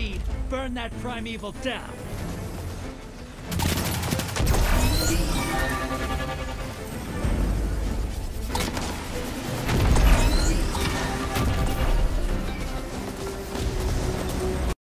lead. Burn that primeval down.